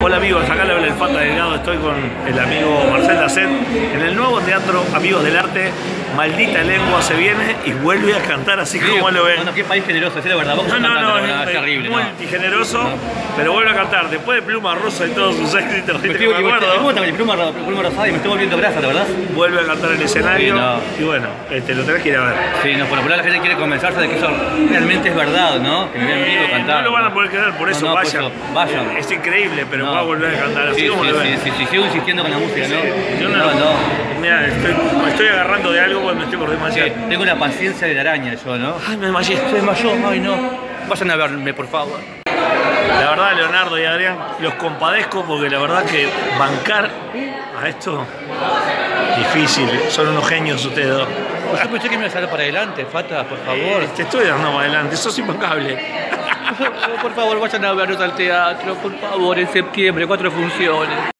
Hola amigos, acá le habla el Fata Delgado, estoy con el amigo Marcel Dacet en el nuevo teatro Amigos del Arte, Maldita Lengua se viene y vuelve a cantar así como lo ven. No, qué país generoso, es la verdad. Vos No, no, cantando, no, no. generoso, pero vuelve a cantar después de Pluma Rosa y todos sus éxitos, Me estoy, me acuerdo. pluma, pluma rosada y me estoy volviendo grasa, la verdad. Vuelve a cantar el escenario Sí, no. y bueno, este, lo tenés que ir a ver. Sí, no, por lo la gente quiere convencerse de que eso realmente es verdad, ¿no? Que me vean vivo Eh, cantar. no lo van a poder creer, por No, eso no, vayan. eso, vayan. Es increíble, pero No. va a volver a cantar así Sí, como sí, lo sí, ven. sí, sí, sigo insistiendo con la música, ¿no? Yo no, no. Mira, estoy, me estoy agarrando de algo porque me estoy por desmayar. tengo la paciencia de la araña yo, ¿no? Ay, me desmayé. Se desmayó, ay no. Vayan a verme, por favor. La verdad, Leonardo y Adrián, los compadezco porque la verdad que bancar a esto difícil. Son unos genios ustedes dos. Yo pensé que me iba a salir para adelante, Fata, por favor. Eh, te estoy dando para adelante, sos imbancable. Por favor, vayan a vernos al teatro, por favor, en septiembre, cuatro funciones.